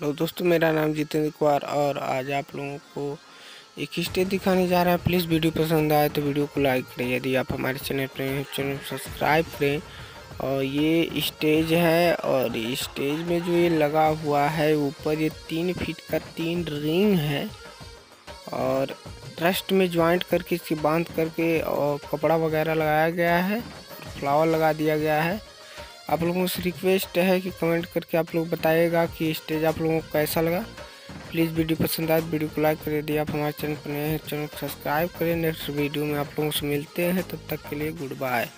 Hello दोस्तों, मेरा नाम जितेंद्र कुमार और आज आप लोगों को एक स्टेज दिखाने जा रहा है। प्लीज़ वीडियो पसंद आए तो वीडियो को लाइक करें। यदि आप हमारे चैनल पर चैनल सब्सक्राइब करें। और ये स्टेज है और स्टेज में जो ये लगा हुआ है, ऊपर ये तीन फीट का तीन रिंग है। और ट्रस्ट में ज्वाइंट करके, इसकी बाँध करके और कपड़ा वगैरह लगाया गया है फ्लावर लगा दिया गया है। आप लोगों से रिक्वेस्ट है कि कमेंट करके आप लोग बताइएगा कि स्टेज आप लोगों को कैसा लगा। प्लीज़ वीडियो पसंद आए वीडियो को लाइक करें यदि आप हमारे चैनल पर नए हैं चैनल को सब्सक्राइब करें। नेक्स्ट वीडियो में आप लोगों से मिलते हैं। तब तक के लिए गुड बाय